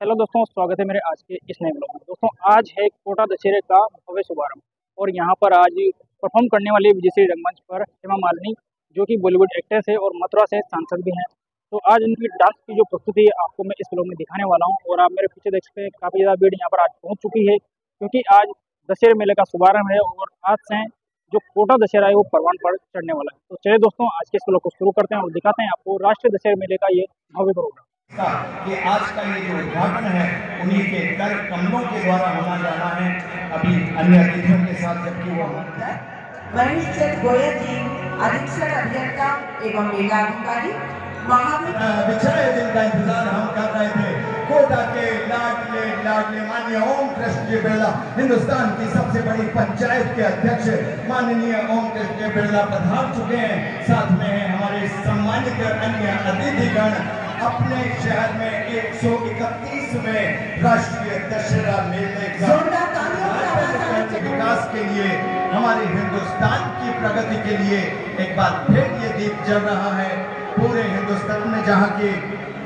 Hello दोस्तों, स्वागत है मेरे आज के इस नए ब्लॉग में। दोस्तों, आज है कोटा दशहरे का भव्य शुभारंभ और यहाँ पर आज परफॉर्म करने वाले विजयश्री रंगमंच पर हेमा मालिनी, जो कि बॉलीवुड एक्ट्रेस है और मथुरा से सांसद भी हैं। तो आज उनकी डांस की जो प्रस्तुति है, आपको मैं इस ब्लॉग में दिखाने वाला हूँ और आप मेरे पीछे देख सकते हैं, काफ़ी ज़्यादा भीड़ यहाँ पर आज पहुँच चुकी है, क्योंकि आज दशहरे मेले का शुभारंभ है और आज से जो कोटा दशहरा है, वो परवान पर चढ़ने वाला है। तो चलिए दोस्तों, आज के इस ब्लॉग को शुरू करते हैं और दिखाते हैं आपको राष्ट्रीय दशहरे मेले का ये भव्य प्रोग्राम का कि आज का ये जो उद्घाटन है उन्हीं के कर कमलों के द्वारा होना जाना है। अभी अन्य अतिथियों के साथ जबकि वो मनीष चंद गोयल जी अधीक्षण अभियंता एवं मेला अधिकारी महावीर बिछड़े दिन का इंतज़ार हम कर रहे थे। कोटा के लाडले लाडले माननीय ओम कृष्ण जी बिरला हिंदुस्तान की सबसे बड़ी पंचायत के अध्यक्ष माननीय ओम कृष्ण जी बिरला पधार चुके हैं। साथ में हैं हमारे सम्मानित अन्य अतिथिगण अपने शहर में 131 में राष्ट्रीय दशहरा मेले का विकास के लिए हमारे हिंदुस्तान की प्रगति के लिए एक बार फिर ये दीप जल रहा है। पूरे हिंदुस्तान में जहाँ के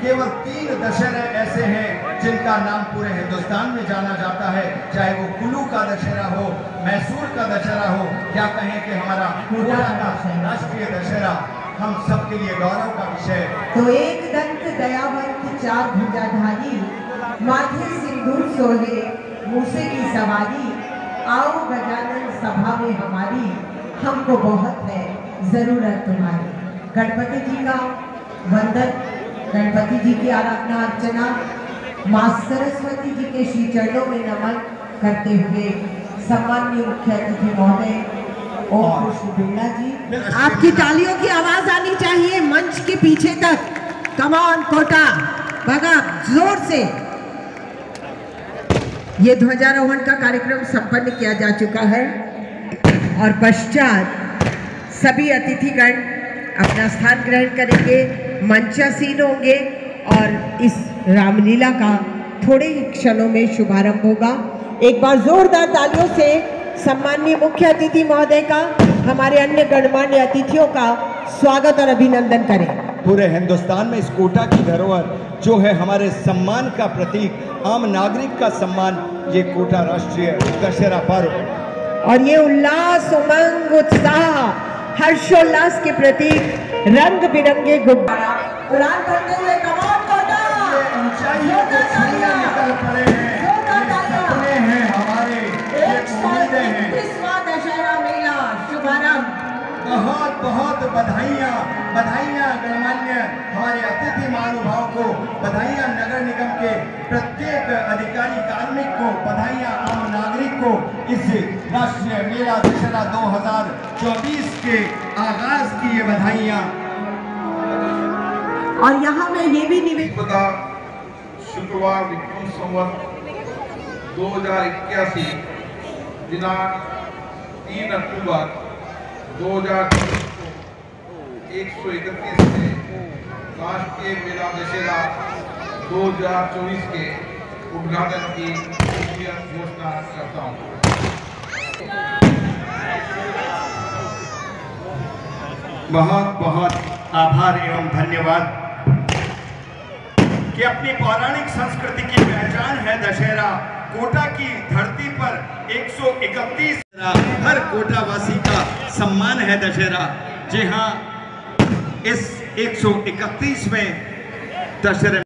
केवल तीन दशहरे ऐसे हैं जिनका नाम पूरे हिंदुस्तान में जाना जाता है चाहे वो कुल्लू का दशहरा हो मैसूर का दशहरा हो क्या कहें कि हमारा का राष्ट्रीय दशहरा। हम सबके लिए गौरव का विषय तो एक दंत दयावंत चार भुजाधारी माथे सिंदूर सोहे मूसे की सवारी, आओ गजानन सभा में हमारी, हमको बहुत है ज़रूरत तुम्हारी। गणपति जी का वंदन, गणपति जी की आराधना, अर्चना, माँ सरस्वती जी के श्री चरणों में नमन करते हुए सम्मान्य मुख्य अतिथि महोदय जी आपकी तालियों की आवाज़ आनी चाहिए मंच के पीछे तक। कमान कोटा। भगा, ज़ोर से। ये ध्वजारोहण का कार्यक्रम संपन्न किया जा चुका है। और पश्चात सभी अतिथिगण अपना स्थान ग्रहण करेंगे मंचासीन होंगे, और इस रामलीला का थोड़े ही क्षणों में शुभारंभ होगा। एक बार जोरदार तालियों से सम्माननीय मुख्य अतिथि महोदय का हमारे अन्य गणमान्य अतिथियों का स्वागत और अभिनंदन करें। पूरे हिंदुस्तान में इस कोटा की धरोहर जो है हमारे सम्मान का प्रतीक आम नागरिक का सम्मान ये कोटा राष्ट्रीय दशहरा पर्व। और ये उल्लास उमंग उत्साह हर्षोल्लास के प्रतीक रंग बिरंगे गुब्बारा। उड़ान करते हुए बहुत बहुत बधाइयाँ बधाइयाँ गणमान्य हमारे अतिथि महानुभाव को बधाइयाँ नगर निगम के प्रत्येक अधिकारी कार्मिक को बधाइयाँ आम नागरिक को इस राष्ट्रीय मेला दशहरा 2024 के आगाज़ की ये बधाइयाँ। और यहाँ मैं ये भी निवेदन शुक्रवार विक्रम संवत दो हज़ार इक्यासी दिनांक तीन अक्टूबर दो हज़ार तेईस को एक सौ इकतीस में राष्ट्रीय मेला दशहरा दो हज़ार चौबीस के उद्घाटन की घोषणा करता हूँ। बहुत बहुत आभार एवं धन्यवाद कि अपनी पौराणिक संस्कृति की पहचान है दशहरा। कोटा की धरती पर 131 हर कोटावासी का सम्मान है दशहरा। जी हाँ इस 131 में दशहरे